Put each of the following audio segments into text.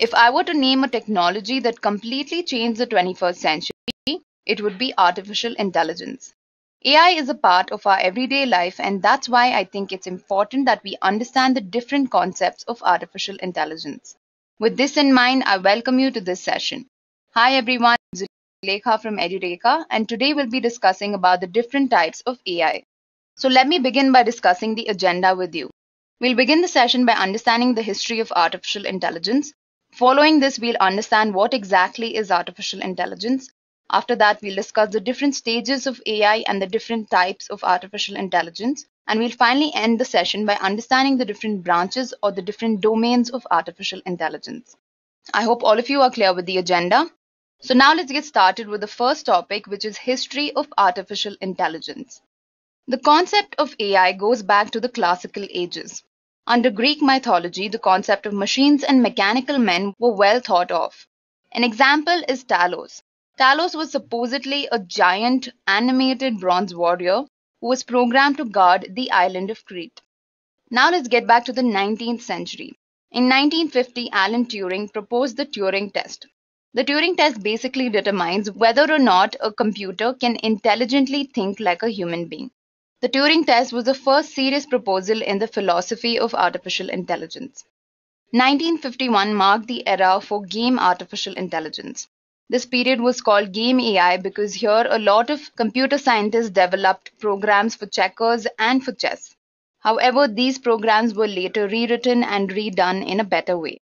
If I were to name a technology that completely changed the 21st century, it would be artificial intelligence. AI is a part of our everyday life, and that's why I think it's important that we understand the different concepts of artificial intelligence. With this in mind, I welcome you to this session. Hi everyone, this is Lekha from Edureka, and today we'll be discussing about the different types of AI. So let me begin by discussing the agenda with you. We'll begin the session by understanding the history of artificial intelligence. Following this, we'll understand what exactly is artificial intelligence. After that, we'll discuss the different stages of AI and the different types of artificial intelligence. And we'll finally end the session by understanding the different branches or the different domains of artificial intelligence. I hope all of you are clear with the agenda. So now let's get started with the first topic, which is history of artificial intelligence. The concept of AI goes back to the classical ages. Under Greek mythology, the concept of machines and mechanical men were well thought of. An example is Talos. Talos was supposedly a giant animated bronze warrior who was programmed to guard the island of Crete. Now let's get back to the 19th century. In 1950, Alan Turing proposed the Turing test. The Turing test basically determines whether or not a computer can intelligently think like a human being. The Turing test was the first serious proposal in the philosophy of artificial intelligence. 1951 marked the era for game artificial intelligence. This period was called game AI because here a lot of computer scientists developed programs for checkers and for chess. However, these programs were later rewritten and redone in a better way.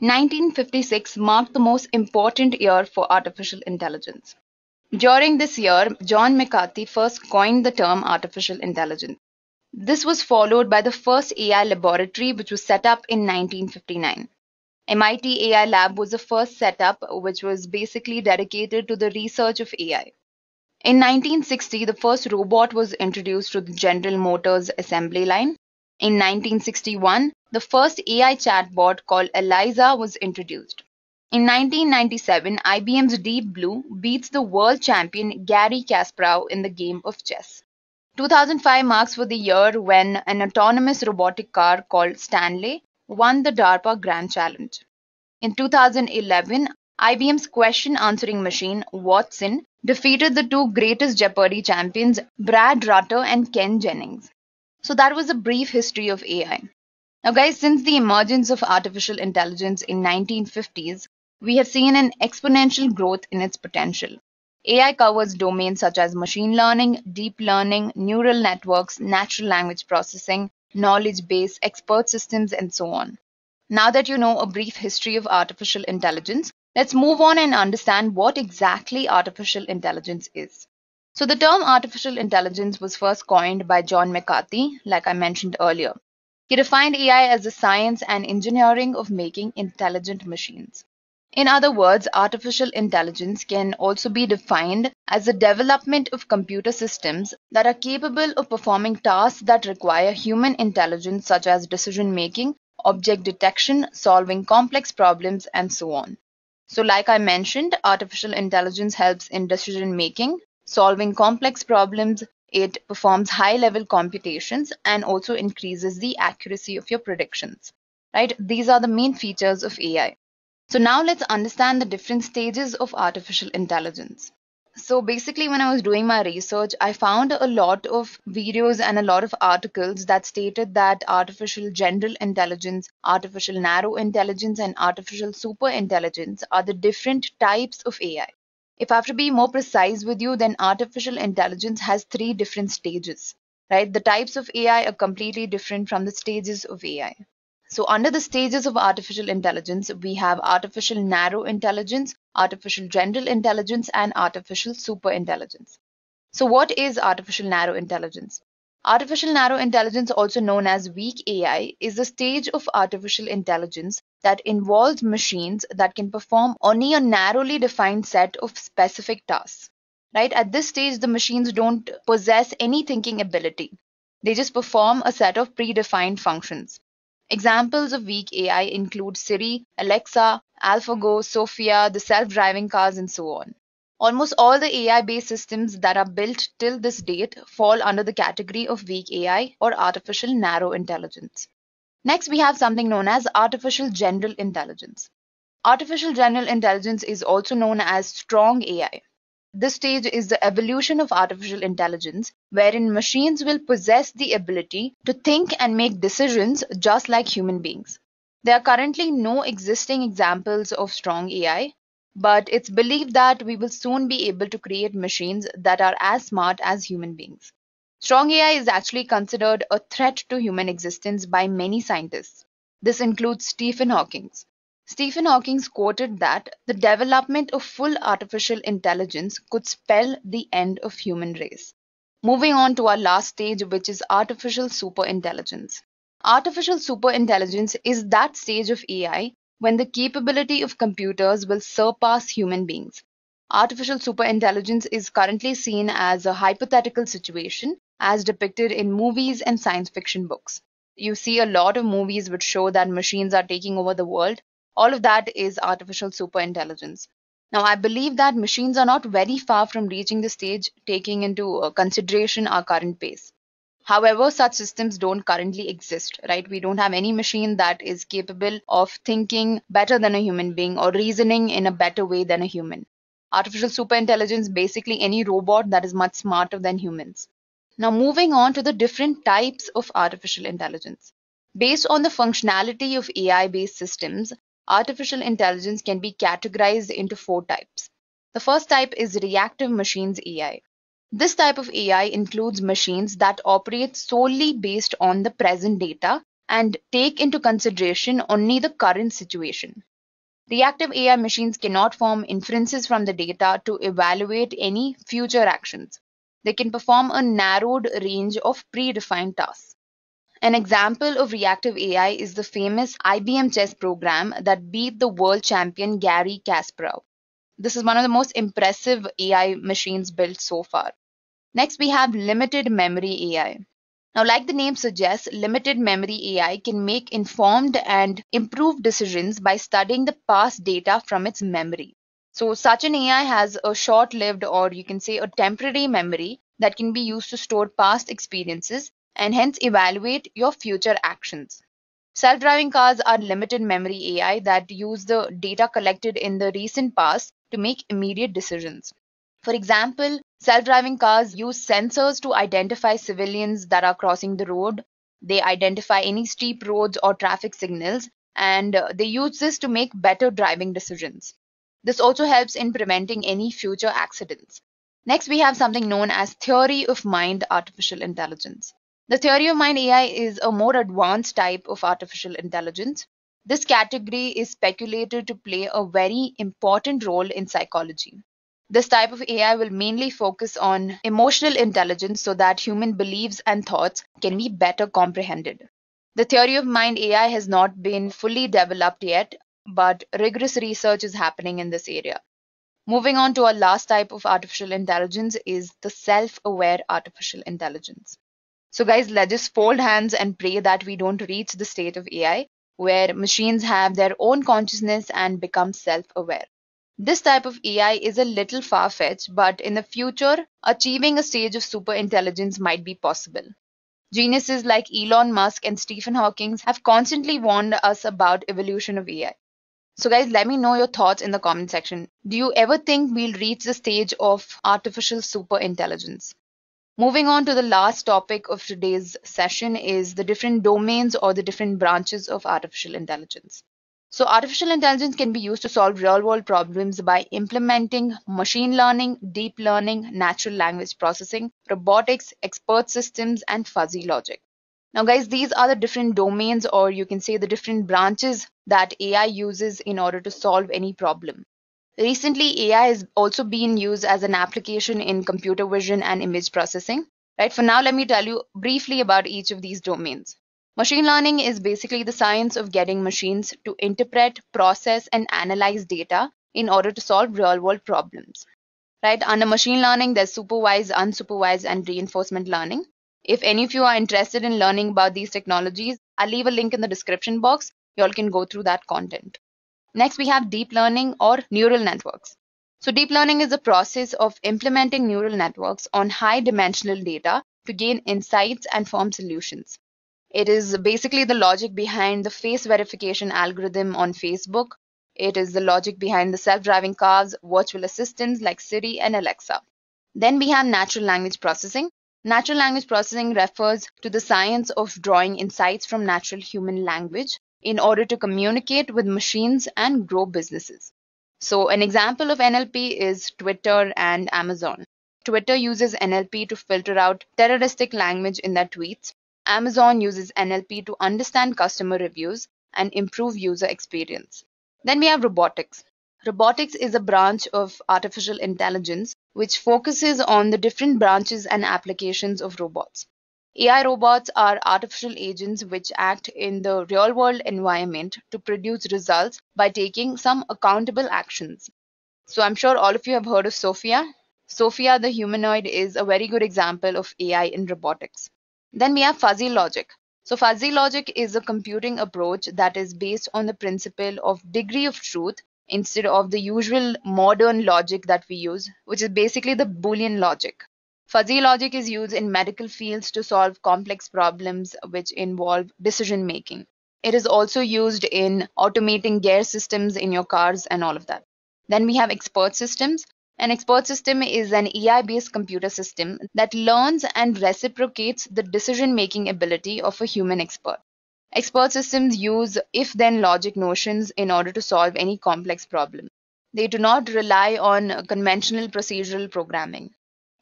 1956 marked the most important year for artificial intelligence. During this year, John McCarthy first coined the term artificial intelligence. This was followed by the first AI laboratory, which was set up in 1959. MIT AI Lab was the first setup, which was basically dedicated to the research of AI. In 1960, the first robot was introduced to the General Motors assembly line. In 1961, the first AI chatbot called Eliza was introduced. In 1997, IBM's Deep Blue beats the world champion Garry Kasparov in the game of chess. 2005 marks for the year when an autonomous robotic car called Stanley won the DARPA Grand Challenge. In 2011, IBM's question answering machine, Watson, defeated the two greatest Jeopardy champions, Brad Rutter and Ken Jennings. So that was a brief history of AI. Now guys, since the emergence of artificial intelligence in 1950s, we have seen an exponential growth in its potential. AI covers domains such as machine learning, deep learning, neural networks, natural language processing, knowledge base, expert systems, and so on. Now that you know a brief history of artificial intelligence, let's move on and understand what exactly artificial intelligence is. So the term artificial intelligence was first coined by John McCarthy, like I mentioned earlier. He defined AI as the science and engineering of making intelligent machines. In other words, artificial intelligence can also be defined as the development of computer systems that are capable of performing tasks that require human intelligence, such as decision making, object detection, solving complex problems, and so on. So, like I mentioned, artificial intelligence helps in decision making, solving complex problems, it performs high level computations, and also increases the accuracy of your predictions. Right? These are the main features of AI. So now let's understand the different stages of artificial intelligence. So basically, when I was doing my research, I found a lot of videos and a lot of articles that stated that artificial general intelligence, artificial narrow intelligence, and artificial super intelligence are the different types of AI. If I have to be more precise with you, then artificial intelligence has three different stages, right? The types of AI are completely different from the stages of AI. So under the stages of artificial intelligence, we have artificial narrow intelligence, artificial general intelligence, and artificial super intelligence. So what is artificial narrow intelligence? Artificial narrow intelligence, also known as weak AI, is a stage of artificial intelligence that involves machines that can perform only a narrowly defined set of specific tasks. Right? At this stage, the machines don't possess any thinking ability. They just perform a set of predefined functions. Examples of weak AI include Siri, Alexa, AlphaGo, Sophia, the self-driving cars, and so on. Almost all the AI-based systems that are built till this date fall under the category of weak AI or artificial narrow intelligence. Next, we have something known as artificial general intelligence. Artificial general intelligence is also known as strong AI. This stage is the evolution of artificial intelligence, wherein machines will possess the ability to think and make decisions just like human beings. There are currently no existing examples of strong AI, but it's believed that we will soon be able to create machines that are as smart as human beings. Strong AI is actually considered a threat to human existence by many scientists. This includes Stephen Hawking. Stephen Hawking quoted that the development of full artificial intelligence could spell the end of human race. Moving on to our last stage, which is artificial superintelligence. Artificial superintelligence is that stage of AI when the capability of computers will surpass human beings. Artificial superintelligence is currently seen as a hypothetical situation as depicted in movies and science fiction books. You see a lot of movies which show that machines are taking over the world all of that is artificial superintelligence. Now, I believe that machines are not very far from reaching the stage taking into uh, consideration our current pace. However, such systems don't currently exist, right? We don't have any machine that is capable of thinking better than a human being or reasoning in a better way than a human. Artificial superintelligence, basically any robot that is much smarter than humans. Now, moving on to the different types of artificial intelligence. Based on the functionality of AI based systems, artificial intelligence can be categorized into four types. The first type is reactive machines AI. This type of AI includes machines that operate solely based on the present data and take into consideration only the current situation. Reactive AI machines cannot form inferences from the data to evaluate any future actions. They can perform a narrowed range of predefined tasks. An example of reactive AI is the famous IBM chess program that beat the world champion Garry Kasparov. This is one of the most impressive AI machines built so far. Next, we have limited memory AI. Now, like the name suggests, limited memory AI can make informed and improved decisions by studying the past data from its memory. So, such an AI has a short lived, or you can say a temporary memory that can be used to store past experiences and hence evaluate your future actions. Self driving cars are limited memory AI that use the data collected in the recent past to make immediate decisions. For example, self driving cars use sensors to identify civilians that are crossing the road. They identify any steep roads or traffic signals, and uh, they use this to make better driving decisions. This also helps in preventing any future accidents. Next, we have something known as theory of mind artificial intelligence. The theory of mind AI is a more advanced type of artificial intelligence. This category is speculated to play a very important role in psychology. This type of AI will mainly focus on emotional intelligence so that human beliefs and thoughts can be better comprehended. The theory of mind AI has not been fully developed yet, but rigorous research is happening in this area. Moving on to our last type of artificial intelligence is the self aware artificial intelligence. So, guys, let's just fold hands and pray that we don't reach the state of AI where machines have their own consciousness and become self aware. This type of AI is a little far fetched, but in the future, achieving a stage of super intelligence might be possible. Geniuses like Elon Musk and Stephen Hawking have constantly warned us about evolution of AI. So guys, let me know your thoughts in the comment section. Do you ever think we'll reach the stage of artificial super intelligence? Moving on to the last topic of today's session is the different domains or the different branches of artificial intelligence. So artificial intelligence can be used to solve real world problems by implementing machine learning, deep learning, natural language processing, robotics, expert systems, and fuzzy logic. Now guys, these are the different domains or you can say the different branches that AI uses in order to solve any problem. Recently, AI has also been used as an application in computer vision and image processing. Right, for now, let me tell you briefly about each of these domains. Machine learning is basically the science of getting machines to interpret, process, and analyze data in order to solve real world problems. Right, under machine learning, there's supervised, unsupervised, and reinforcement learning. If any of you are interested in learning about these technologies, I'll leave a link in the description box. You all can go through that content. Next, we have deep learning or neural networks. So deep learning is a process of implementing neural networks on high dimensional data to gain insights and form solutions. It is basically the logic behind the face verification algorithm on Facebook. It is the logic behind the self-driving cars, virtual assistants like Siri and Alexa. Then we have natural language processing. Natural language processing refers to the science of drawing insights from natural human language in order to communicate with machines and grow businesses. So an example of NLP is Twitter and Amazon. Twitter uses NLP to filter out terroristic language in their tweets. Amazon uses NLP to understand customer reviews and improve user experience. Then we have robotics. Robotics is a branch of artificial intelligence which focuses on the different branches and applications of robots. AI robots are artificial agents which act in the real world environment to produce results by taking some accountable actions. So I'm sure all of you have heard of Sophia. Sophia the humanoid is a very good example of AI in robotics. Then we have fuzzy logic. So fuzzy logic is a computing approach that is based on the principle of degree of truth instead of the usual modern logic that we use, which is basically the Boolean logic. Fuzzy logic is used in medical fields to solve complex problems which involve decision making. It is also used in automating gear systems in your cars and all of that. Then we have expert systems. An expert system is an AI based computer system that learns and reciprocates the decision making ability of a human expert. Expert systems use if then logic notions in order to solve any complex problem. They do not rely on conventional procedural programming.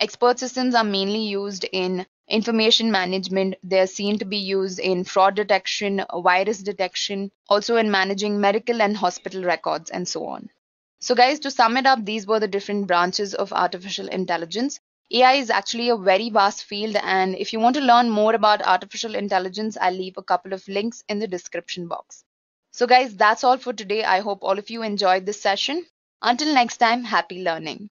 Expert systems are mainly used in information management. They are seen to be used in fraud detection, virus detection, also in managing medical and hospital records, and so on. So, guys, to sum it up, these were the different branches of artificial intelligence. AI is actually a very vast field, and if you want to learn more about artificial intelligence, I'll leave a couple of links in the description box. So, guys, that's all for today. I hope all of you enjoyed this session. Until next time, happy learning.